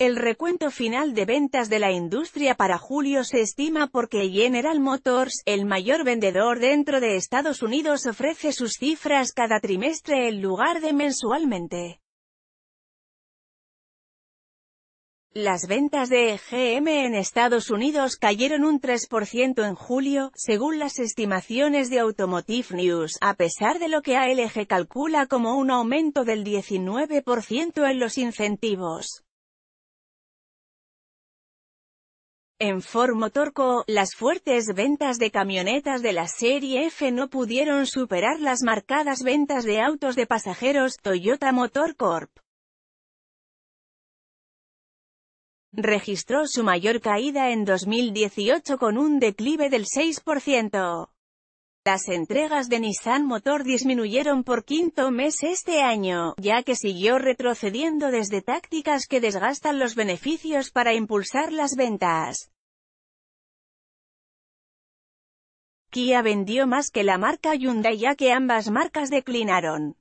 El recuento final de ventas de la industria para julio se estima porque General Motors, el mayor vendedor dentro de Estados Unidos ofrece sus cifras cada trimestre en lugar de mensualmente. Las ventas de GM en Estados Unidos cayeron un 3% en julio, según las estimaciones de Automotive News, a pesar de lo que ALG calcula como un aumento del 19% en los incentivos. En Ford Motor las fuertes ventas de camionetas de la serie F no pudieron superar las marcadas ventas de autos de pasajeros, Toyota Motor Corp. registró su mayor caída en 2018 con un declive del 6%. Las entregas de Nissan Motor disminuyeron por quinto mes este año, ya que siguió retrocediendo desde tácticas que desgastan los beneficios para impulsar las ventas. Kia vendió más que la marca Hyundai ya que ambas marcas declinaron.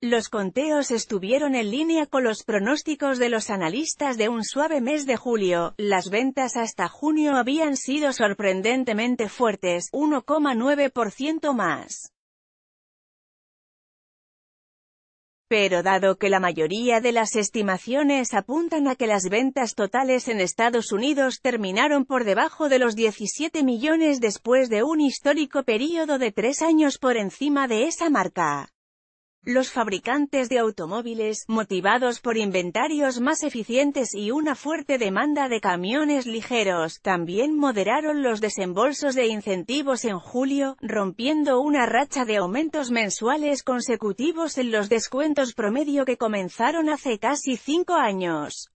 Los conteos estuvieron en línea con los pronósticos de los analistas de un suave mes de julio, las ventas hasta junio habían sido sorprendentemente fuertes, 1,9% más. Pero dado que la mayoría de las estimaciones apuntan a que las ventas totales en Estados Unidos terminaron por debajo de los 17 millones después de un histórico periodo de tres años por encima de esa marca. Los fabricantes de automóviles, motivados por inventarios más eficientes y una fuerte demanda de camiones ligeros, también moderaron los desembolsos de incentivos en julio, rompiendo una racha de aumentos mensuales consecutivos en los descuentos promedio que comenzaron hace casi cinco años.